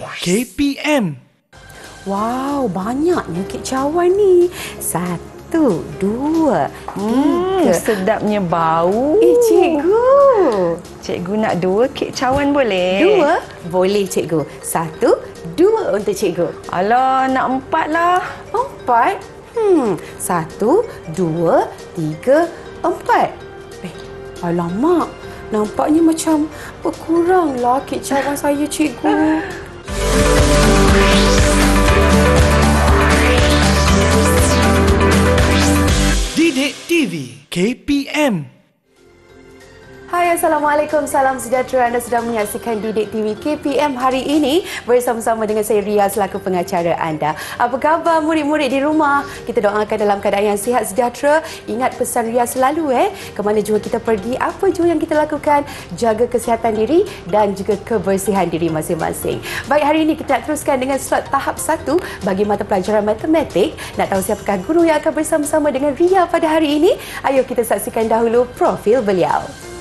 KPM. Wow, banyaknya kek cawan ni. Satu, dua, Hmm, tiga. sedapnya bau. Eh, cikgu. Cikgu nak dua kek cawan boleh? Dua? Boleh, cikgu. Satu, dua untuk cikgu. Alah, nak empat lah. Empat? Hmm, satu, dua, tiga, empat. Eh, alamak. Nampaknya macam berkurang lah kek cawan saya, cikgu. KPM. Hai Assalamualaikum, salam sejahtera anda sedang menyaksikan Didik TV KPM hari ini bersama-sama dengan saya Ria selaku pengacara anda. Apa khabar murid-murid di rumah? Kita doakan dalam keadaan yang sihat sejahtera. Ingat pesan Ria selalu eh, ke mana kita pergi, apa jua yang kita lakukan, jaga kesihatan diri dan juga kebersihan diri masing-masing. Baik, hari ini kita nak teruskan dengan slot tahap satu bagi mata pelajaran matematik. Nak tahu siapakah guru yang akan bersama-sama dengan Ria pada hari ini? Ayo kita saksikan dahulu profil beliau.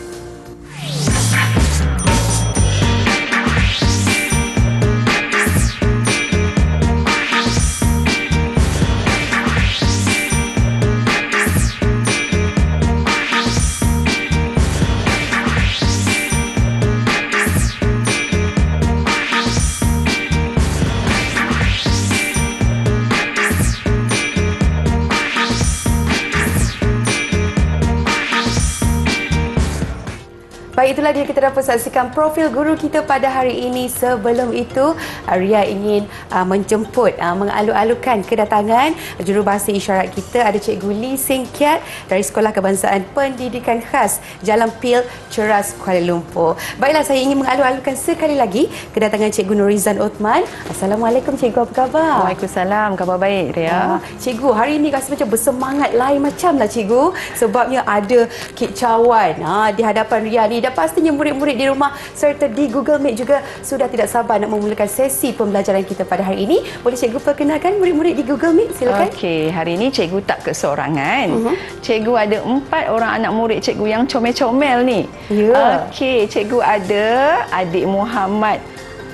Itulah dia kita dapat saksikan profil guru kita pada hari ini. Sebelum itu, Ria ingin uh, menjemput, uh, mengalu-alukan kedatangan jurubahasa isyarat kita. Ada Cikgu Lee Seng Kiat dari Sekolah Kebangsaan Pendidikan Khas Jalan Pil, Ceras, Kuala Lumpur. Baiklah, saya ingin mengalu-alukan sekali lagi kedatangan Cikgu Nurizan Uthman. Assalamualaikum Cikgu, apa khabar? Waalaikumsalam. Khabar baik, Ria? Ah, cikgu, hari ini rasa macam bersemangat lain macam lah cikgu. Sebabnya ada kek cawan ha, di hadapan Ria ni. Dan pastinya murid-murid di rumah serta di Google Meet juga sudah tidak sabar nak memulakan sesi pembelajaran kita pada hari ini. Boleh cikgu perkenalkan murid-murid di Google Meet? Silakan. Okey, hari ini cikgu tak keseorangan. Mhm. Cikgu ada empat orang anak murid cikgu yang comel-comel ni. Ya. Okey, cikgu ada adik Muhammad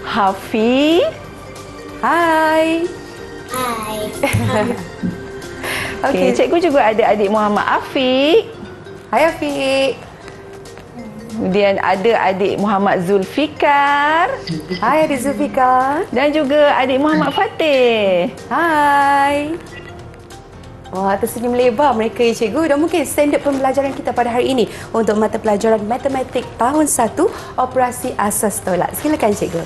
Hafiz. Hai. Okey, Okey. cikgu juga ada adik Muhammad Afiq. Hai Afiq. Kemudian ada adik Muhammad Zulfikar Hai Adik Zulfika. dan juga adik Muhammad Fatih. Hai. Wah, tersenyum lebar mereka ya cikgu. Dan mungkin standard pembelajaran kita pada hari ini untuk mata pelajaran matematik tahun 1 operasi asas tolak. Silakan cikgu.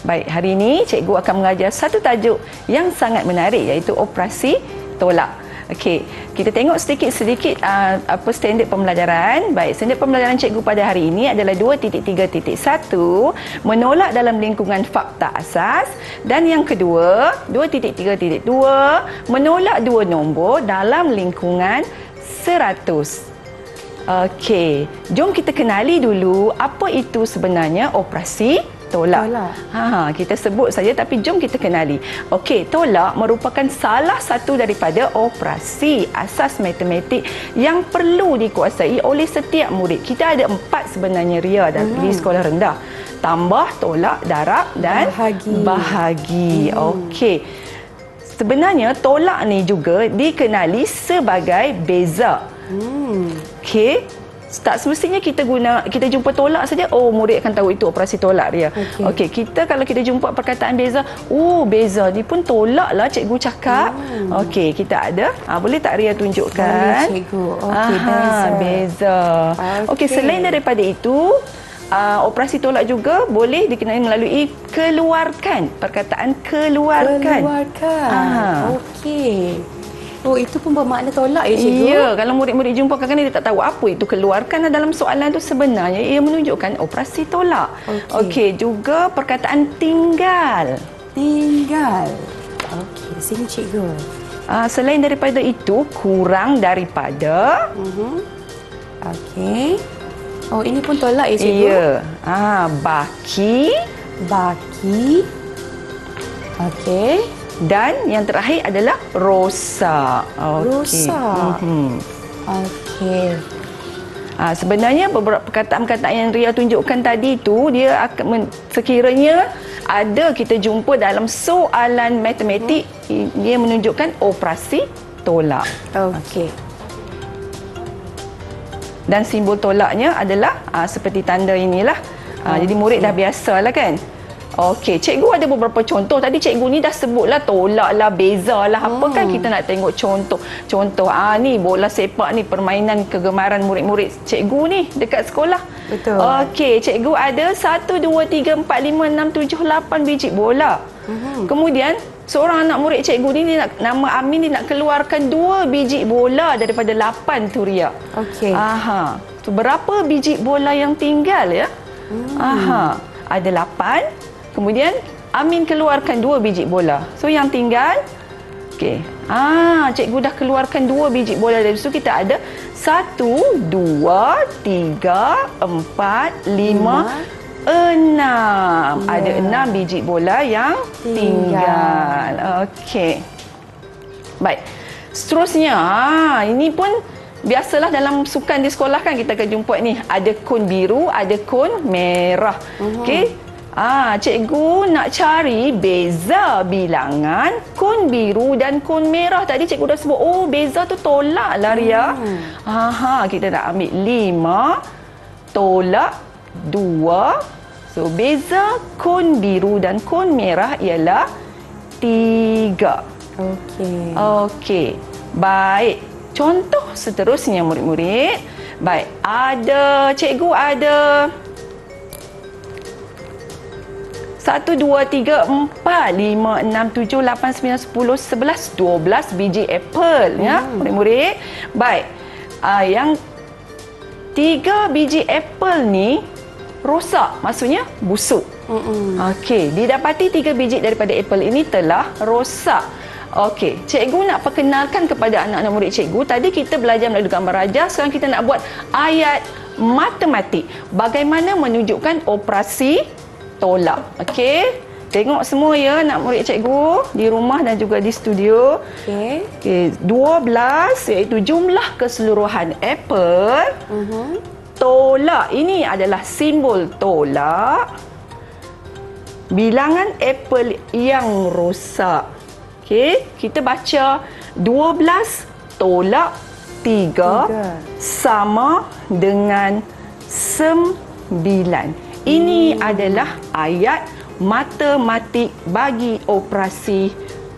Baik, hari ini cikgu akan mengajar satu tajuk yang sangat menarik iaitu operasi tolak. Okey, kita tengok sedikit-sedikit uh, apa standard pembelajaran. Baik, standard pembelajaran cikgu pada hari ini adalah 2.3.1 menolak dalam lingkungan fakta asas dan yang kedua 2.3.2 menolak dua nombor dalam lingkungan 100. Okey, jom kita kenali dulu apa itu sebenarnya operasi tolak. Tolak. Ha, kita sebut saja tapi jom kita kenali. Okey, tolak merupakan salah satu daripada operasi asas matematik yang perlu dikuasai oleh setiap murid. Kita ada empat sebenarnya Ria dan Hmm. di sekolah rendah. Tambah, tolak, darab dan Bahagi. bahagi. Okey. Sebenarnya tolak ni juga dikenali sebagai beza. Hmm. Okey. Tak semestinya kita guna kita jumpa tolak saja oh murid akan tahu itu operasi tolak dia. Okey. Okey, kita kalau kita jumpa perkataan beza, oh beza ni pun tolak lah cikgu cakap. Hmm. Okey, kita ada. Ha, boleh tak Ria tunjukkan? Boleh, cikgu. Okey, beza. beza. Okey, Okey. selain daripada itu Uh, operasi tolak juga boleh dikenali melalui keluarkan perkataan keluarkan. Keluarkan. Ah. Okey. Oh, itu pun bermakna tolak ya cikgu? Ya, kalau murid-murid jumpa kadang-kadang dia tak tahu apa itu keluarkan dalam soalan tu sebenarnya ia menunjukkan operasi tolak. Okey. Okey, juga perkataan tinggal. Tinggal. Okey, sini cikgu. Uh, selain daripada itu, kurang daripada Mhm. Okey. Oh, ini pun tolak ya cikgu? ya, ah baki Baki. Okey. Dan yang terakhir adalah rosak. Okey. Rosak. Mhm. Okey. Ha, sebenarnya beberapa perkataan-perkataan yang Ria tunjukkan tadi tu dia akan men, sekiranya ada kita jumpa dalam soalan matematik hmm. dia menunjukkan operasi tolak. Okey. Dan simbol tolaknya adalah aa, seperti tanda inilah. Aa, okay. Jadi murid dah biasalah kan. Okey, cikgu ada beberapa contoh. Tadi cikgu ni dah sebutlah tolak lah, beza lah. Apa hmm. kan kita nak tengok contoh. Contoh, ah ni bola sepak ni permainan kegemaran murid-murid cikgu ni dekat sekolah. Betul. Okey, cikgu ada 1, 2, 3, 4, 5, 6, 7, 8 biji bola. Hmm. Kemudian, seorang anak murid cikgu ni, dia nak, nama Amin ni nak keluarkan 2 biji bola daripada 8 tu Ria. Okey. Aha. So, berapa biji bola yang tinggal ya? Hmm. Aha. Ada 8. Kemudian Amin keluarkan dua biji bola. So yang tinggal okey. Ah, cikgu dah keluarkan dua biji bola dari situ kita ada satu, dua, tiga, empat, lima, enam. Yeah. Ada enam biji bola yang tinggal. tinggal. Okey. Baik. Seterusnya, ah, ini pun biasalah dalam sukan di sekolah kan kita akan jumpa ni ada kun biru, ada kun merah. Uh-huh. Okey. Ah, cikgu nak cari beza bilangan kun biru dan kun merah. Tadi cikgu dah sebut, oh beza tu tolak lah Ria. Hmm. Aha, kita nak ambil lima tolak dua. So, beza kun biru dan kun merah ialah tiga. Okey. Okey. Baik. Contoh seterusnya murid-murid. Baik, ada cikgu ada Satu, dua, tiga, empat, lima, enam, tujuh, lapan, sembilan, sepuluh, sebelas, dua belas biji apple. Ya, hmm. murid-murid. Baik. Uh, yang tiga biji apple ni rosak. Maksudnya busuk. Hmm. Okey. Didapati tiga biji daripada apple ini telah rosak. Okey, cikgu nak perkenalkan kepada anak-anak murid cikgu. Tadi kita belajar melalui gambar raja, sekarang kita nak buat ayat matematik. Bagaimana menunjukkan operasi tolak. Okey. Tengok semua ya nak murid cikgu di rumah dan juga di studio. Okey. Okey, 12 iaitu jumlah keseluruhan apple. Uh-huh. Tolak ini adalah simbol tolak. Bilangan apple yang rosak. Okey, kita baca 12 tolak 3 sama dengan 9. Ini adalah ayat matematik bagi operasi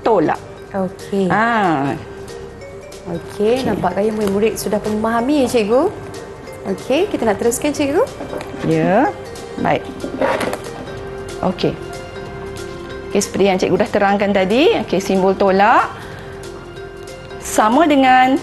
tolak. Okey. Ha. Okey, okay. nampaknya murid-murid sudah memahami ya cikgu. Okey, kita nak teruskan cikgu. Ya. Baik. Okey. Okey, seperti yang cikgu dah terangkan tadi, okey simbol tolak sama dengan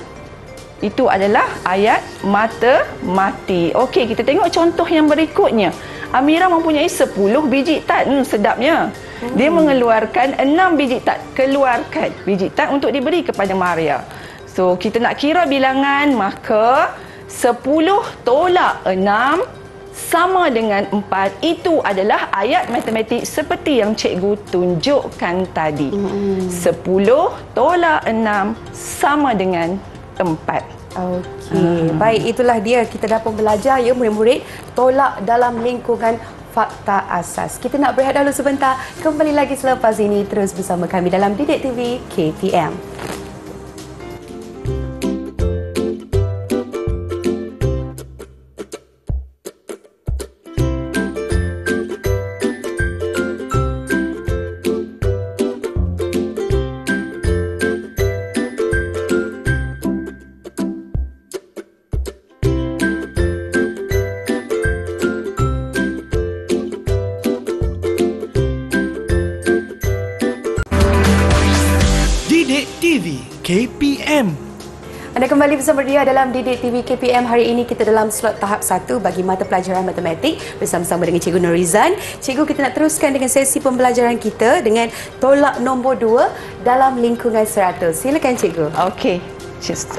itu adalah ayat matematik. Okey, kita tengok contoh yang berikutnya. Amira mempunyai 10 biji tat. Hmm, sedapnya. Hmm. Dia mengeluarkan 6 biji tat. Keluarkan biji tat untuk diberi kepada Maria. So, kita nak kira bilangan, maka 10 tolak 6 sama dengan 4. Itu adalah ayat matematik seperti yang cikgu tunjukkan tadi. Hmm. 10 tolak 6 sama dengan 4. Okey. Hmm. Baik, itulah dia kita dapat belajar ya murid-murid tolak dalam lingkungan fakta asas. Kita nak berehat dulu sebentar. Kembali lagi selepas ini terus bersama kami dalam Didik TV. KPM. Bersama dia dalam Didik TV KPM. Hari ini kita dalam slot tahap 1 bagi mata pelajaran matematik bersama-sama dengan Cikgu Norizan. Cikgu, kita nak teruskan dengan sesi pembelajaran kita dengan tolak nombor 2 dalam lingkungan 100. Silakan Cikgu. Okey.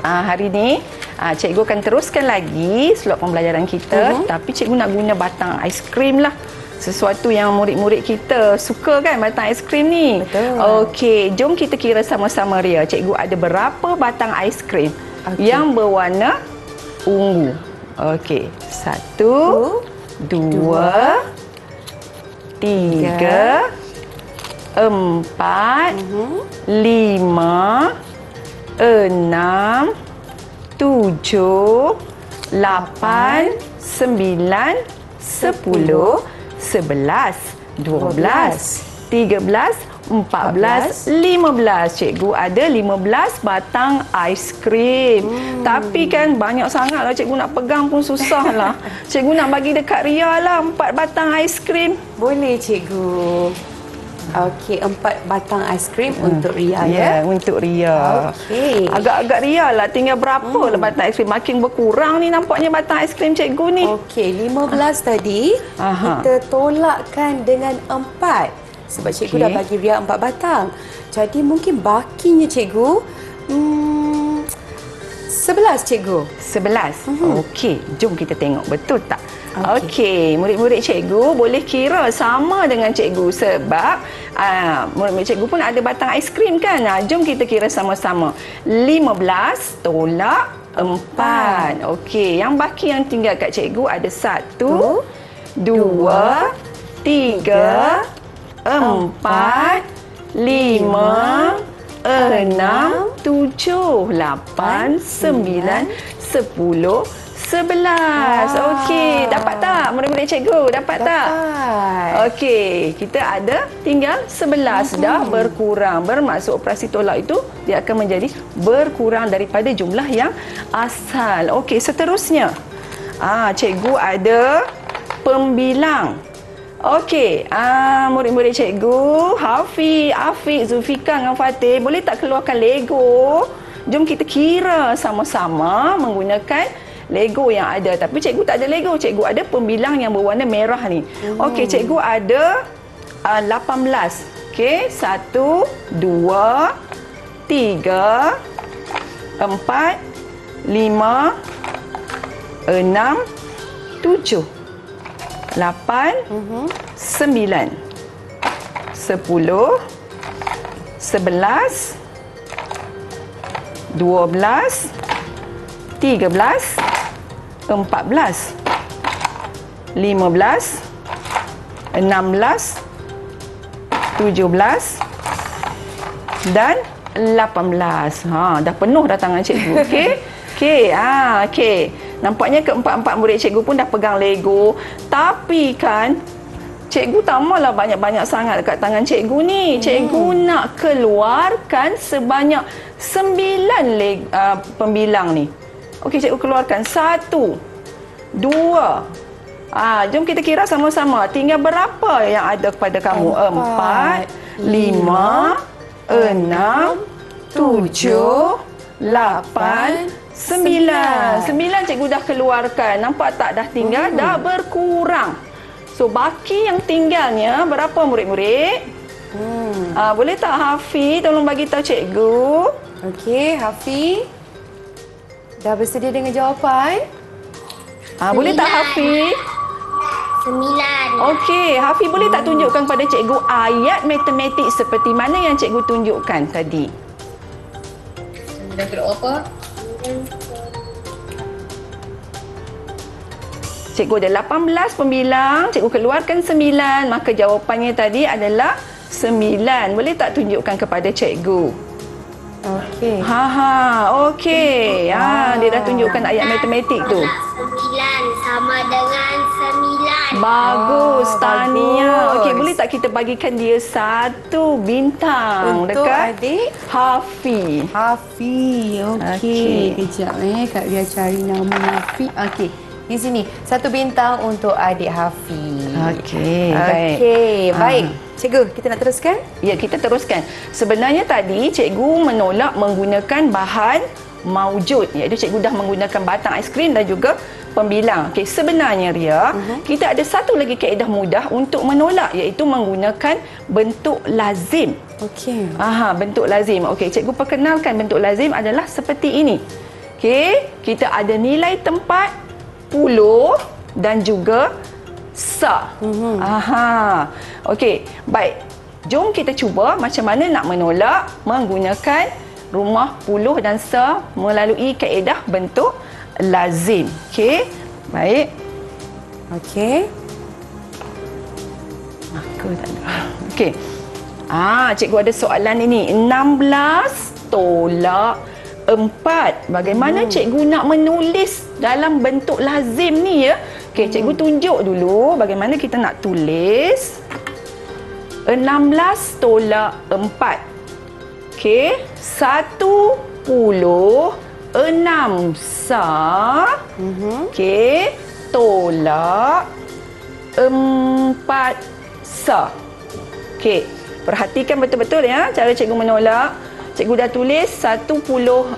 Uh, hari ini uh, cikgu akan teruskan lagi slot pembelajaran kita uh-huh. tapi cikgu nak guna batang aiskrim lah sesuatu yang murid-murid kita suka kan batang aiskrim ni. Betul. Okey, jom kita kira sama-sama Ria. Cikgu ada berapa batang aiskrim okay. yang berwarna ungu. Okey. Satu, dua, tiga, empat, lima, enam, tujuh, lapan, sembilan, sepuluh, sebelas, dua belas, tiga belas, empat belas, lima belas. Cikgu ada lima belas batang aiskrim. Hmm. Tapi kan banyak sangat lah cikgu nak pegang pun susah lah. cikgu nak bagi dekat Ria lah empat batang aiskrim. Boleh cikgu. Okey, empat batang aiskrim hmm. untuk Ria ya. ya. untuk Ria. Okey. Agak-agak Ria lah tinggal berapa hmm. lah batang aiskrim. Makin berkurang ni nampaknya batang aiskrim cikgu ni. Okey, 15 tadi Aha. kita tolakkan dengan empat. Sebab cikgu Okey. dah bagi Ria empat batang. Jadi mungkin bakinya cikgu hmm, 11 cikgu. Sebelas. Mhm. Okey, jom kita tengok betul tak? Okey. Okey, murid-murid cikgu boleh kira sama dengan cikgu sebab aa, murid-murid cikgu pun ada batang aiskrim kan? Ha, jom kita kira sama-sama. 15 tolak 4. Okey, yang baki yang tinggal kat cikgu ada 1, 2, 3, 4, 5, enam, tujuh, lapan, sembilan, sepuluh, sebelas. Okey, dapat tak murid-murid cikgu? Dapat, tak? Dapat. Okey, kita ada tinggal sebelas dah berkurang. Bermaksud operasi tolak itu dia akan menjadi berkurang daripada jumlah yang asal. Okey, seterusnya. Ah, cikgu ada pembilang. Okey, ah murid-murid cikgu, Hafiz, Afiq, Zulfika dengan Fatih, boleh tak keluarkan Lego? Jom kita kira sama-sama menggunakan Lego yang ada. Tapi cikgu tak ada Lego, cikgu ada pembilang yang berwarna merah ni. Okey, cikgu ada uh, 18. Okey, 1 2 3 4 5 6 7 lapan, sembilan, sepuluh, sebelas, dua belas, tiga belas, empat belas, lima belas, enam belas, tujuh belas dan lapan belas. Ha, dah penuh dah tangan cikgu. Okey? Okey, ah, okey. Nampaknya keempat-empat murid cikgu pun dah pegang Lego. Tapi kan, cikgu tak maulah banyak-banyak sangat dekat tangan cikgu ni. Cikgu hmm. nak keluarkan sebanyak sembilan leg, uh, pembilang ni. Okey, cikgu keluarkan. Satu, dua, Ah, jom kita kira sama-sama. Tinggal berapa yang ada kepada kamu? Empat, Empat, lima, enam, tujuh, lapan, sembilan. Sembilan cikgu dah keluarkan. Nampak tak dah tinggal? Hmm. Dah berkurang. So, baki yang tinggalnya berapa murid-murid? Hmm. Ah, boleh tak Hafiz tolong bagi tahu cikgu? Okey, Hafiz. Dah bersedia dengan jawapan? Ah, boleh tak Hafiz? Sembilan. Okey, Hafiz boleh tak tunjukkan kepada cikgu ayat matematik seperti mana yang cikgu tunjukkan tadi? Sembilan kena apa? Cikgu ada 18 pembilang, cikgu keluarkan 9, maka jawapannya tadi adalah 9. Boleh tak tunjukkan kepada cikgu? Okey. Ha ha, okey. Ha, dia dah tunjukkan ayat matematik tu. Tolak Sembilan sama dengan sembilan. Bagus, Oh, Tania. Okey, boleh tak kita bagikan dia satu bintang Untuk dekat adik Hafiz? Hafiz. Okey. Okey. Kejap eh. Kak Ria cari nama Hafiz. Okey. Di sini. Satu bintang untuk adik Hafiz. Okey, baik. Okey. Baik. Ah. Cikgu, kita nak teruskan? Ya, kita teruskan. Sebenarnya tadi cikgu menolak menggunakan bahan maujud iaitu cikgu dah menggunakan batang aiskrim dan juga pembilang. Okey, sebenarnya Ria, uh-huh. kita ada satu lagi kaedah mudah untuk menolak iaitu menggunakan bentuk lazim. Okey. Aha, bentuk lazim. Okey, cikgu perkenalkan bentuk lazim adalah seperti ini. Okey, kita ada nilai tempat, puluh dan juga sa. Mm-hmm. Aha. Okey, baik. Jom kita cuba macam mana nak menolak menggunakan rumah puluh dan sa melalui kaedah bentuk lazim. Okey, Baik. Okey. Maka tak ada. Okey. Ah, cikgu ada soalan ini. 16 tolak 4. Bagaimana hmm. cikgu nak menulis dalam bentuk lazim ni ya? Okey, hmm. cikgu tunjuk dulu bagaimana kita nak tulis. 16 tolak 4. Okey, 10 6 sa. Mhm. Okey, tolak 4 sa. Okey, perhatikan betul-betul ya cara cikgu menolak. Cikgu dah tulis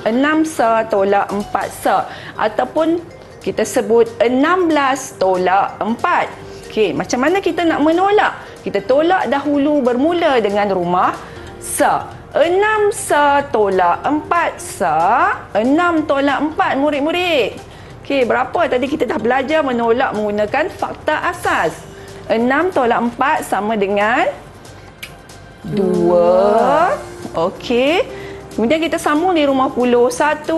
16 sa tolak 4 sa ataupun kita sebut 16 tolak 4. Okey, macam mana kita nak menolak? Kita tolak dahulu bermula dengan rumah sa. 6 sa tolak 4 sa. 6 tolak 4 murid-murid. Okey, berapa tadi kita dah belajar menolak menggunakan fakta asas? 6 tolak 4 sama dengan 2. Okey. Kemudian kita sambung di rumah puluh. 1.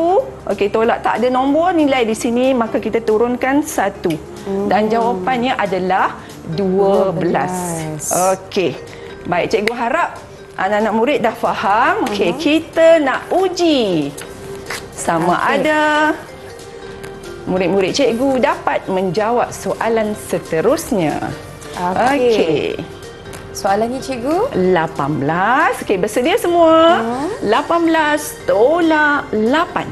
Okey, tolak tak ada nombor nilai di sini, maka kita turunkan 1. Dan jawapannya adalah 12. Okey. Baik, cikgu harap anak-anak murid dah faham. Okey, uh-huh. kita nak uji. Sama okay. ada murid-murid cikgu dapat menjawab soalan seterusnya. Okey. Okay. Soalannya cikgu? 18. Okey, bersedia semua? Uh-huh. 18 tolak 8.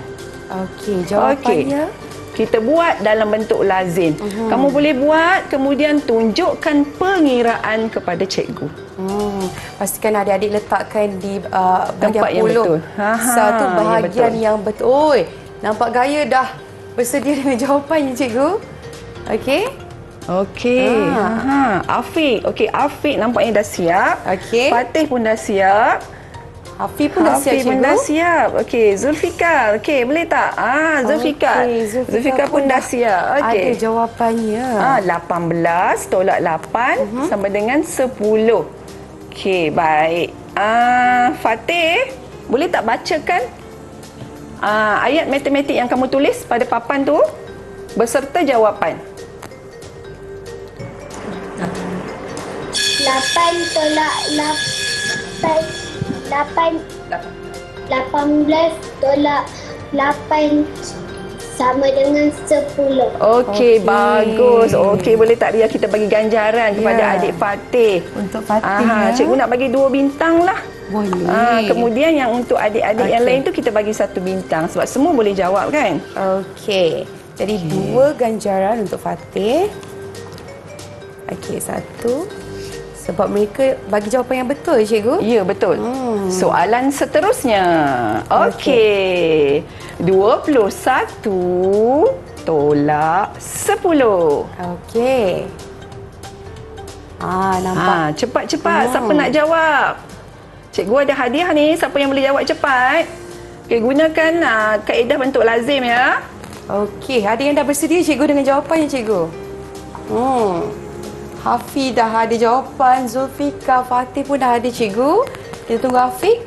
Okey, jawapannya? Okay kita buat dalam bentuk lazim. Uh-huh. Kamu boleh buat kemudian tunjukkan pengiraan kepada cikgu. Hmm, pastikan adik-adik letakkan di uh, bahagian Tempat puluh. Yang betul. Satu bahagian yang betul. yang betul. Oi, nampak gaya dah bersedia dengan jawapannya cikgu. Okey. Okey. Ha. ha. Afiq. Okey, Afiq nampaknya dah siap. Okey. Fatih pun dah siap. Hafiz pun dah siap, Hafiz pun dah siap. Okey, Zulfikar. Okey, boleh tak? Ah, Zulfikar. Okay. Zulfikar, Zulfikar pun, pun dah siap. Okey. Ada jawapannya. Ah, 18 tolak 8 uh-huh. sama dengan 10. Okey, baik. Ah, Fatih, boleh tak bacakan ah, ayat matematik yang kamu tulis pada papan tu beserta jawapan? 8 tolak 8 lapan lapan belas tolak lapan sama dengan sepuluh. Okey, okay. bagus. Okey, boleh tak Ria kita bagi ganjaran yeah. kepada adik Fatih? Untuk Fatih. Aha, ya. Cikgu nak bagi dua bintang lah. Boleh. Ah, kemudian yang untuk adik-adik okay. yang lain tu kita bagi satu bintang sebab semua boleh jawab kan? Okey. Jadi okay. dua ganjaran untuk Fatih. Okey, satu. Sebab mereka bagi jawapan yang betul, cikgu? Ya, betul. Hmm. Soalan seterusnya. Okey. Okay. 21 tolak 10. Okey. Ah, nampak. Ha, cepat-cepat. Hmm. Siapa nak jawab? Cikgu ada hadiah ni. Siapa yang boleh jawab cepat? Okey, gunakan uh, kaedah bentuk lazim ya. Okey, ada yang dah bersedia cikgu dengan jawapannya, cikgu? Hmm. Hafiz dah ada jawapan. Zulfika, Fatih pun dah ada cikgu. Kita tunggu Hafiz.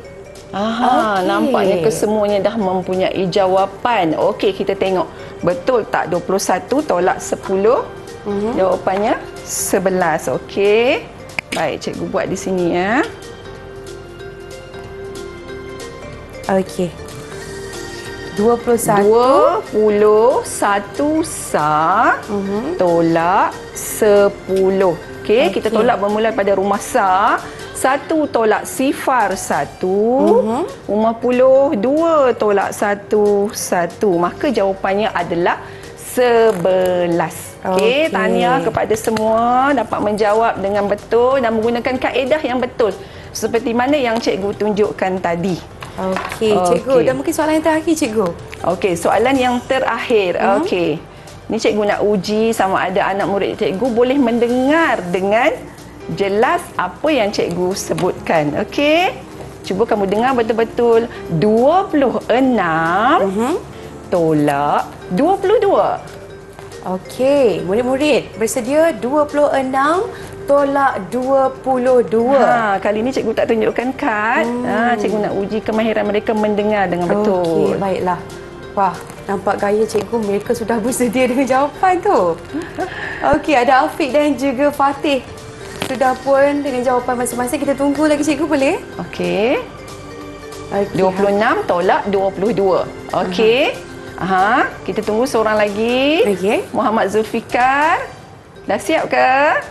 Aha, okay. nampaknya kesemuanya dah mempunyai jawapan. Okey, kita tengok. Betul tak 21 tolak 10? Uh-huh. Jawapannya 11. Okey. Baik, cikgu buat di sini ya. Okey. 21 21 sa uh-huh. tolak 10. Okey, okay. kita tolak bermula pada rumah sa. Satu tolak sifar satu. Uh-huh. Rumah puluh dua tolak satu satu. Maka jawapannya adalah sebelas. Okey, okay. tanya kepada semua dapat menjawab dengan betul dan menggunakan kaedah yang betul. Seperti mana yang cikgu tunjukkan tadi. Okey, cikgu. Okay. Dan mungkin soalan yang terakhir, cikgu. Okey, soalan yang terakhir. Uh-huh. Okey. Ni cikgu nak uji sama ada anak murid cikgu boleh mendengar dengan jelas apa yang cikgu sebutkan. Okey. Cuba kamu dengar betul-betul. 26 uh-huh. tolak 22. Okey, murid-murid bersedia 26 tolak 22. Ha, kali ni cikgu tak tunjukkan kad. Hmm. Ha, cikgu nak uji kemahiran mereka mendengar dengan betul. Okey, baiklah. Wah, nampak gaya cikgu mereka sudah bersedia dengan jawapan tu. Okey, ada Afiq dan juga Fatih. Sudah pun dengan jawapan masing-masing. Kita tunggu lagi cikgu boleh? Okey. Okay. 26 tolak 22. Okey. Aha, kita tunggu seorang lagi. Okey. Muhammad Zulfikar. Dah siap ke?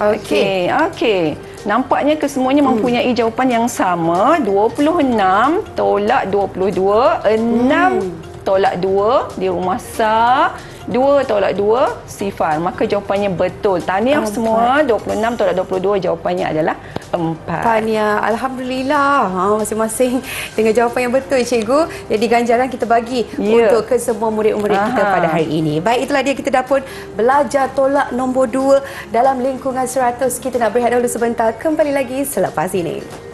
Okey. Okey. Nampaknya kesemuanya hmm. mempunyai jawapan yang sama. 26 tolak 22, 6 hmm. tolak 2 di rumah sah. 2 tolak 2 sifar. Maka jawapannya betul. Tahniah semua. 26 tolak 22 jawapannya adalah 4. Tahniah. Alhamdulillah. Ha, masing-masing dengan jawapan yang betul, cikgu. Jadi ganjaran kita bagi Ya. untuk ke semua murid-murid kita pada hari ini. Baik, itulah dia kita dah pun belajar tolak nombor 2 dalam lingkungan 100. Kita nak berehat dahulu sebentar. Kembali lagi selepas ini.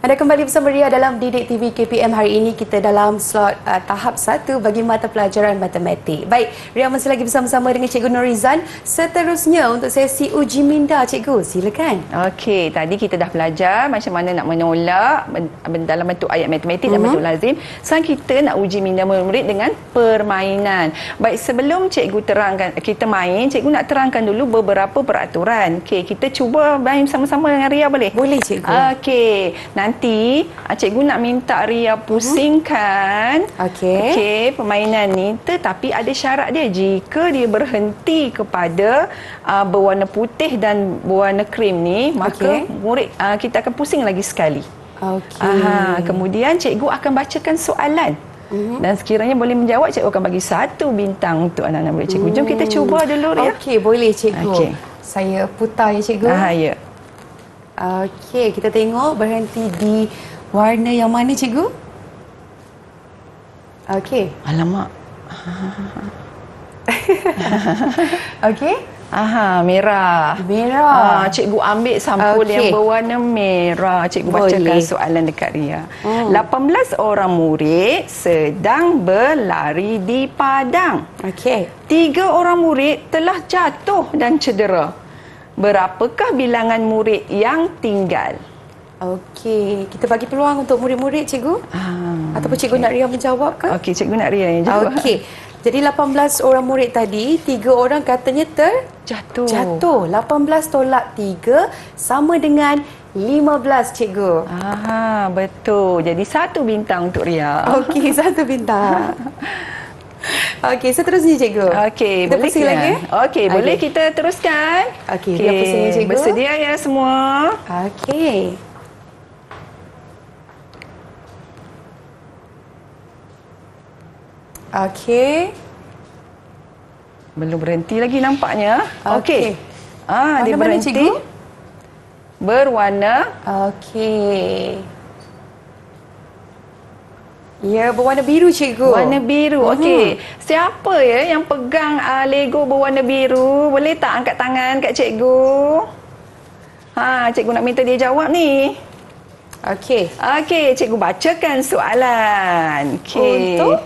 Anda kembali bersama Ria dalam Didik TV KPM hari ini kita dalam slot uh, tahap 1 bagi mata pelajaran matematik. Baik, Ria masih lagi bersama-sama dengan Cikgu Norizan. Seterusnya untuk sesi uji minda, Cikgu. Silakan. Okey, tadi kita dah belajar macam mana nak menolak dalam bentuk ayat matematik dan Mhm. bentuk lazim. Sekarang kita nak uji minda murid dengan permainan. Baik, sebelum cikgu terangkan kita main, cikgu nak terangkan dulu beberapa peraturan. Okey, kita cuba main sama-sama dengan Ria boleh? Boleh, Cikgu. Okey, nanti ah, cikgu nak minta Ria pusingkan. Okey. Okey, permainan ni tetapi ada syarat dia. Jika dia berhenti kepada uh, berwarna putih dan berwarna krim ni, maka Okey. murid uh, kita akan pusing lagi sekali. Okey. Aha, kemudian cikgu akan bacakan soalan. Mhm. Dan sekiranya boleh menjawab, cikgu akan bagi satu bintang untuk anak-anak murid cikgu. Jom kita cuba dulu, Ria. Okey, boleh, Cikgu. Okey. Saya putar ya, Cikgu. Ah, ya. Okey, kita tengok berhenti di warna yang mana, Cikgu? Okey. Alamak. Okey. Aha, merah. Merah. Ah, cikgu ambil sampul Okey. yang berwarna merah. Cikgu bacakan Boleh. soalan dekat Ria. Hmm. 18 orang murid sedang berlari di padang. Okey. Tiga orang murid telah jatuh dan cedera. Berapakah bilangan murid yang tinggal? Okey, kita bagi peluang untuk murid-murid, Cikgu. Ah, Ataupun Cikgu nak Ria menjawab ke? Okey, cikgu nak Ria yang jawab. Okey. Jadi 18 orang murid tadi, tiga orang katanya Jatuh. terjatuh. 18 tolak 3 sama dengan 15, Cikgu. Aha, betul. Jadi satu bintang untuk Ria. Okey, satu bintang. Okey, seterusnya Cikgu. Okey, kita boleh ke? lagi? Okey, boleh kita teruskan? Okey, Ria pusing cikgu. Bersedia ya semua? Okey. Okey. Belum berhenti lagi nampaknya. Okey. Okey. Ah, dia Warna mana, berhenti. cikgu? Berwarna Okey. Ya, berwarna biru cikgu. warna biru. Mhm. Okey. Siapa ya yang pegang uh, Lego berwarna biru? Boleh tak angkat tangan kat cikgu? Ha, cikgu nak minta dia jawab ni. Okey. Okey, cikgu bacakan soalan. Okey. Untuk?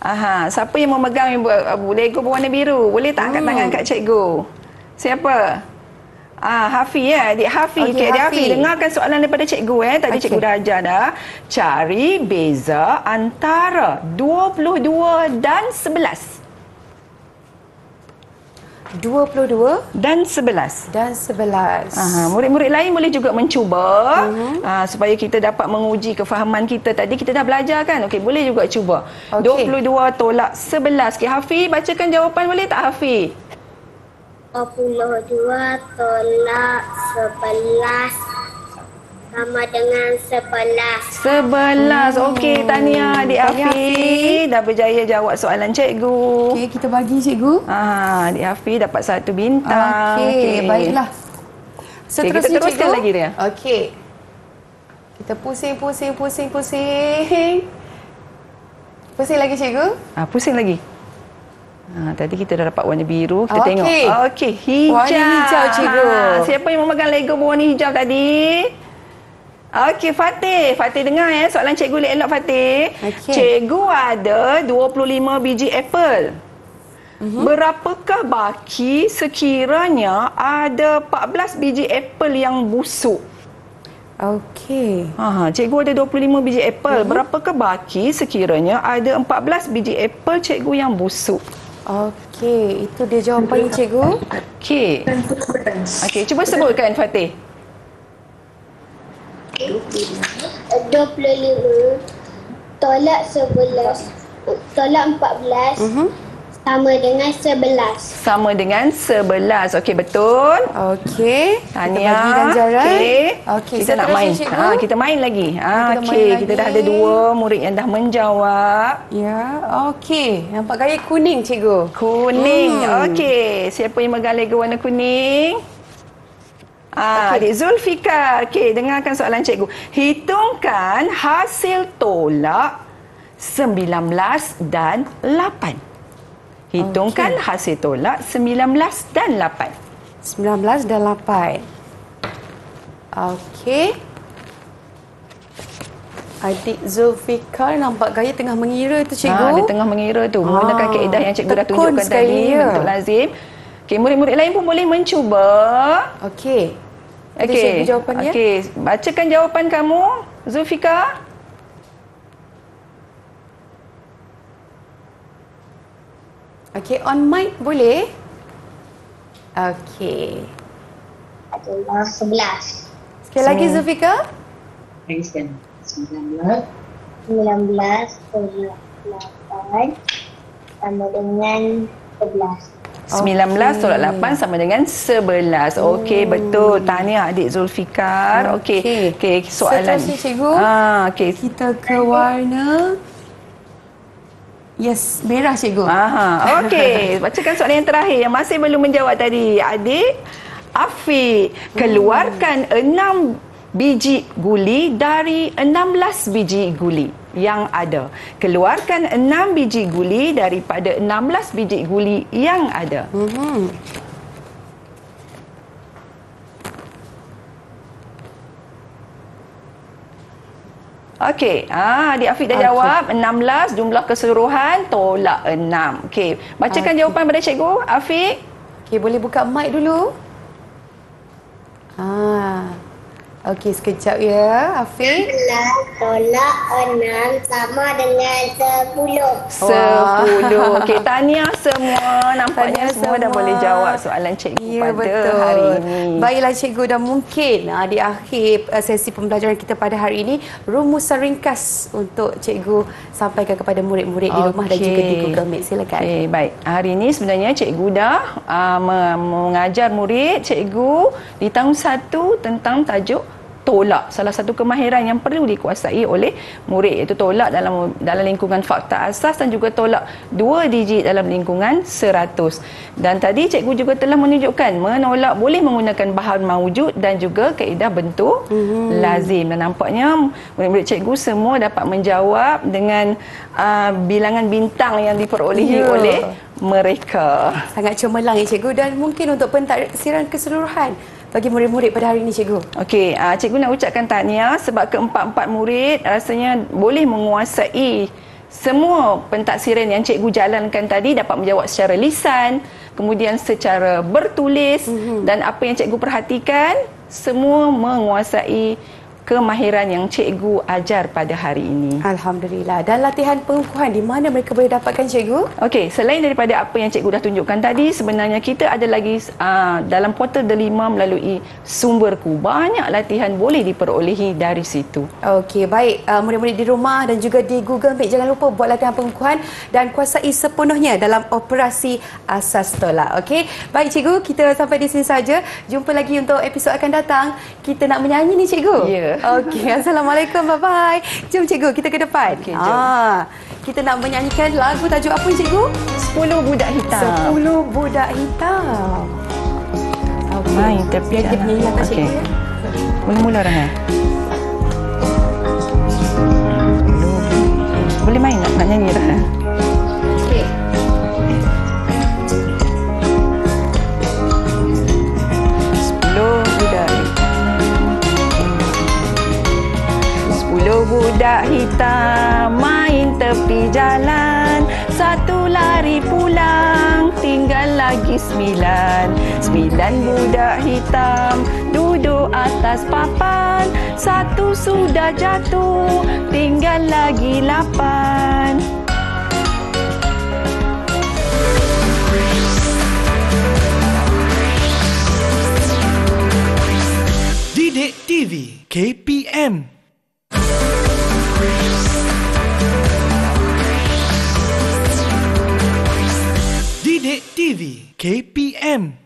Aha, siapa yang memegang yang ber- Lego berwarna biru? Boleh tak angkat Hmm. tangan kat cikgu? Siapa? Ah, Hafi ya, adik Hafi. Okey, Okey, adik Hafi. Hafi. Dengarkan soalan daripada cikgu eh. Tadi Okey. cikgu dah ajar dah. Cari beza antara 22 dan 11. 22 Dan 11. dan 11. Aha, murid-murid lain boleh juga mencuba Mhm. uh supaya kita dapat menguji kefahaman kita. Tadi kita dah belajar kan? Okey, boleh juga cuba. Okey. 22 tolak 11. Okey, Hafi bacakan jawapan boleh tak Hafi? 22 tolak 11 sama dengan 11. 11. Okey, tahniah adik Hafi. Dah berjaya jawab soalan cikgu. Okey, kita bagi cikgu. Ah, adik Hafi dapat satu bintang. Okey, baiklah. kita teruskan lagi, Ria. Okey. Kita pusing, pusing, pusing, pusing. Pusing lagi cikgu? Ah, pusing lagi. Ha, tadi kita dah dapat warna biru. Kita Okey. tengok. Okey, hijau. Warna hijau, cikgu. Ha, siapa yang memegang Lego berwarna hijau tadi? Okey, Fatih. Fatih dengar ya soalan cikgu elok Fatih. Okey. Cikgu ada 25 biji apple. Mhm. Berapakah baki sekiranya ada 14 biji apple yang busuk? Okey. Ha, cikgu ada 25 biji apple. Mhm. Berapakah baki sekiranya ada 14 biji apple cikgu yang busuk? Okey, itu dia jawapannya cikgu. Okey. Okey, cuba sebutkan Fatih. 25 tolak 11 tolak 14 Mhm. Sama dengan 11. Sama dengan 11. Okey, betul. Okey. Tania. Kita bagi ganjaran. Okey. Okey, kita nak main. Cikgu. Ha, kita main lagi. Ha, kita main okey, kita dah lagi. ada dua murid yang dah menjawab. Ya, okey. Nampak gaya kuning cikgu. Kuning. Hmm. Okey, siapa yang megang Lego warna kuning? Ah, Okey. Adik Zulfika. Okey, dengarkan soalan cikgu. Hitungkan hasil tolak 19 dan 8. Hitungkan Okey. hasil tolak 19 dan 8. 19 dan 8. Okey. Adik Zulfikar nampak gaya tengah mengira tu cikgu. Ha, dia tengah mengira tu menggunakan Ah, kaedah yang cikgu dah tunjukkan sekali, tadi ya. bentuk lazim. Okey, murid-murid lain pun boleh mencuba. Okey. Okey. Okey, bacakan jawapan kamu, Zulfika. Okey, on mic boleh? Okey. Adalah 11. Sekali lagi Zulfika. Lagi 19 19 tolak 8 sama dengan 11. 19 tolak 8 sama dengan 11. Okey, betul. Tahniah adik Zulfikar. Okey. Okey. Okey, soalan. Seterusnya, cikgu. Ah, okey. Kita ke warna Yes, merah cikgu. Aha, okey. Bacakan soalan yang terakhir yang masih belum menjawab tadi. Adik Afiq, keluarkan 6 biji guli dari 16 biji guli yang ada. Keluarkan 6 biji guli daripada 16 biji guli yang ada. Mhm. Okey, ah Adik Afiq dah Okey. jawab 16 jumlah keseluruhan tolak 6. Okey, bacakan Okey. jawapan pada cikgu Afiq. Okey, boleh buka mic dulu? Ah. Okey, sekejap ya, Afiq. 11 tolak 6 sama dengan 10. Sepuluh. Okey, tahniah semua. Nampaknya Tahniah semua, dah semua. boleh jawab soalan cikgu Ya, pada betul. hari ini. Baiklah cikgu dan mungkin ah, di akhir ah, sesi pembelajaran kita pada hari ini rumusan ringkas untuk cikgu sampaikan kepada murid-murid di rumah dan juga di Google Meet. Silakan. Okey, baik. Hari ini sebenarnya cikgu dah uh, mengajar murid cikgu di tahun 1 tentang tajuk tolak. Salah satu kemahiran yang perlu dikuasai oleh murid iaitu tolak dalam dalam lingkungan fakta asas dan juga tolak dua digit dalam lingkungan 100 dan tadi cikgu juga telah menunjukkan menolak boleh menggunakan bahan mawujud dan juga kaedah bentuk mm-hmm. lazim. Dan nampaknya murid-murid cikgu semua dapat menjawab dengan uh, bilangan bintang yang diperolehi Ya. oleh mereka. Sangat cemerlang ya cikgu. Dan mungkin untuk pentaksiran keseluruhan bagi murid-murid pada hari ini cikgu. Okey, uh, cikgu nak ucapkan tahniah sebab keempat-empat murid rasanya boleh menguasai semua pentaksiran yang cikgu jalankan tadi dapat menjawab secara lisan, kemudian secara bertulis mm-hmm. dan apa yang cikgu perhatikan semua menguasai kemahiran yang cikgu ajar pada hari ini. Alhamdulillah. Dan latihan pengukuhan di mana mereka boleh dapatkan cikgu? Okey, selain daripada apa yang cikgu dah tunjukkan tadi, sebenarnya kita ada lagi uh, dalam portal Delima melalui sumberku. Banyak latihan boleh diperolehi dari situ. Okey, baik. Uh, murid-murid di rumah dan juga di Google Meet jangan lupa buat latihan pengukuhan dan kuasai sepenuhnya dalam operasi asas tolak. Okey. Baik cikgu, kita sampai di sini saja. Jumpa lagi untuk episod akan datang. Kita nak menyanyi ni cikgu. Ya. Okey, assalamualaikum. Bye bye. Jom cikgu, kita ke depan. Okay, jom. Ah, kita nak menyanyikan lagu tajuk apa cikgu? 10 budak hitam. 10 budak hitam. Okey. Biar dia penyanyi yang okay. cikgu. Ya. Mula-mula orang eh. Boleh main nak, nak nyanyi dah. Eh? Budak hitam main tepi jalan. Satu lari pulang tinggal lagi sembilan. Sembilan budak hitam duduk atas papan. Satu sudah jatuh tinggal lagi lapan. KPM Didik TV KPM